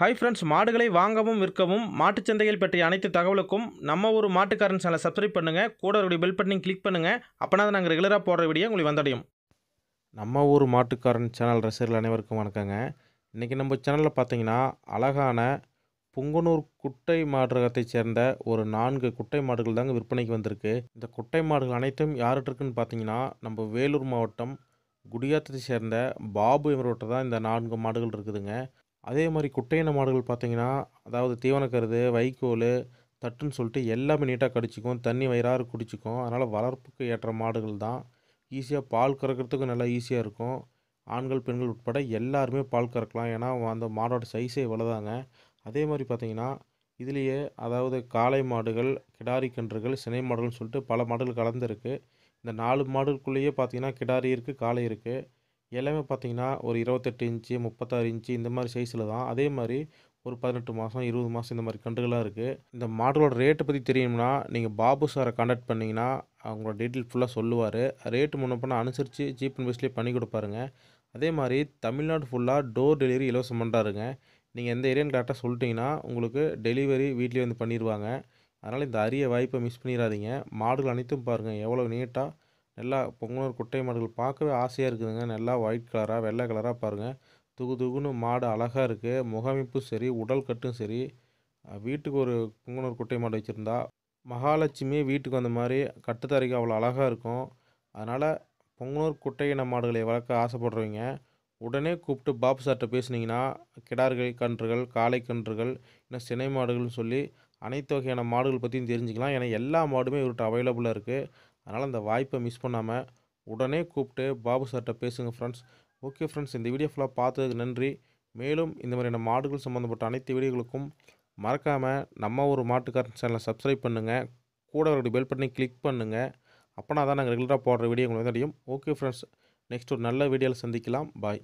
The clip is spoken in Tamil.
ஹாய் ஃப்ரெண்ட்ஸ் மாடுகளை வாங்கவும் விற்கவும் மாட்டுச் சந்தைகள் பற்றிய அனைத்து தகவலுக்கும் நம்ம ஒரு மாட்டுக்காரன் சேனலை சப்ஸ்கிரைப் பண்ணுங்கள் கூட அவருடைய பெல் பட்டனையும் கிளிக் பண்ணுங்கள் அப்போனா தான் நாங்கள் ரெகுலராக போடுற வீடியோ உங்களுக்கு வந்தடையும். நம்ம ஊர் மாட்டுக்காரன் சேனல் ரசிகர்கள் அனைவருக்கும் வணக்கங்க. இன்றைக்கி நம்ம சேனலில் பார்த்தீங்கன்னா அழகான புங்கனூர் குட்டை மாடு ரகத்தைச் சேர்ந்த ஒரு நான்கு குட்டை மாடுகள் தாங்க விற்பனைக்கு வந்திருக்கு. இந்த குட்டை மாடுகள் அனைத்தும் யார்கிட்ட இருக்குன்னு பார்த்தீங்கன்னா நம்ம வேலூர் மாவட்டம் குடியாத்தத்தை சேர்ந்த பாபு இவர்கிட்ட தான் இந்த நான்கு மாடுகள் இருக்குதுங்க. அதே மாதிரி குட்டையின மாடுகள் பார்த்தீங்கன்னா அதாவது தீவனக்கருது வைக்கோல் தட்டுன்னு சொல்லிட்டு எல்லாமே நீட்டாக கடிச்சிக்கும் தண்ணி வயிறாறு குடிச்சிக்கும். அதனால் வளர்ப்புக்கு ஏற்ற மாடுகள் தான். ஈஸியாக பால் கறக்கிறதுக்கும் நல்லா ஈஸியாக இருக்கும். ஆண்கள் பெண்கள் உட்பட எல்லாருமே பால் கறக்கலாம். ஏன்னா அந்த மாடோட சைஸே இவ்வளோதாங்க அதே மாதிரி பார்த்தீங்கன்னா இதுலேயே அதாவது காளை மாடுகள் கிடாரி கன்றுகள் சினை மாடுகள்னு சொல்லிட்டு பல மாடுகள் கலந்துருக்கு. இந்த நாலு மாடுகளுக்குள்ளேயே பார்த்தீங்கன்னா கிடாரி இருக்குது காளை இருக்குது எல்லாமே பார்த்தீங்கன்னா ஒரு இருபத்தெட்டு இன்ச்சு முப்பத்தாறு இன்ச்சு இந்த மாதிரி சைஸில் தான். அதே மாதிரி ஒரு பதினெட்டு மாதம் இருபது மாதம் இந்த மாதிரி கன்றுகளாக இருக்குது இந்த மாடலோட ரேட்டை பற்றி தெரியும்னா நீங்கள் பாபு சாரை கான்டாக்ட் பண்ணிங்கன்னா அவங்களோட டீட்டெயில் ஃபுல்லாக சொல்லுவார். ரேட்டு முன்ன பண்ண அனுசரித்து சீப் அண்ட் பெஸ்ட்லேயே பண்ணி கொடுப்பாருங்க. அதே மாதிரி தமிழ்நாடு ஃபுல்லாக டோர் டெலிவரி இலவசம் பண்ணுறாருங்க நீங்கள் எந்த ஏரியான்னு கரெக்டாக சொல்லிட்டீங்கன்னா உங்களுக்கு டெலிவரி வீட்லேயே வந்து பண்ணிடுவாங்க அதனால் இந்த அரிய வாய்ப்பை மிஸ் பண்ணிடாதீங்க மாடுகள் அனைத்தும் பாருங்கள் எவ்வளோ நீட்டாக நல்லா பொங்கலூர் குட்டை மாடுகள் பார்க்கவே ஆசையாக இருக்குதுங்க. நல்லா ஒயிட் கலராக வெள்ளை கலராக பாருங்கள் துகு துகுன்னு மாடு அழகாக இருக்குது முகமைப்பும் சரி உடல் கட்டும் சரி. வீட்டுக்கு ஒரு பொங்கனூர் குட்டை மாடு வச்சுருந்தா மகாலட்சுமி வீட்டுக்கு வந்த மாதிரி கட்டுத்தரைக்கு அவ்வளோ அழகாக இருக்கும். அதனால் பொங்கனூர் குட்டை இன மாடுகளை வளர்க்க ஆசைப்படுறவங்க உடனே கூப்பிட்டு பாபு சார்கிட்ட பேசுனீங்கன்னா கிடார்கள் கன்றுகள் காளை கன்றுகள் இன்னும் சினை மாடுகள்னு சொல்லி அனைத்து வகையான மாடுகள் பற்றியும் தெரிஞ்சுக்கலாம். ஏன்னா எல்லா மாடுமே இவர்கிட்ட அவைலபிளாக இருக்குது அதனால் அந்த வாய்ப்பை மிஸ் பண்ணாமல் உடனே கூப்பிட்டு பாபு சார்கிட்ட பேசுங்க ஃப்ரெண்ட்ஸ் ஓகே ஃப்ரெண்ட்ஸ் இந்த வீடியோ ஃபுல்லாக பார்த்ததுக்கு நன்றி. மேலும் இந்த மாதிரியான மாடுகள் சம்மந்தப்பட்ட அனைத்து வீடியோகளுக்கும் மறக்காமல் நம்ம ஒரு மாட்டுக்காரன் சேனலை சப்ஸ்கிரைப் பண்ணுங்கள் கூட அவருடைய பெல் பட்டனை கிளிக் பண்ணுங்கள் அப்போனா தான் நாங்கள் ரெகுலராக போடுற வீடியோ உங்களுக்கு வந்து அடையும் ஓகே ஃப்ரெண்ட்ஸ் நெக்ஸ்ட் ஒரு நல்ல வீடியோவில் சந்திக்கலாம். பாய்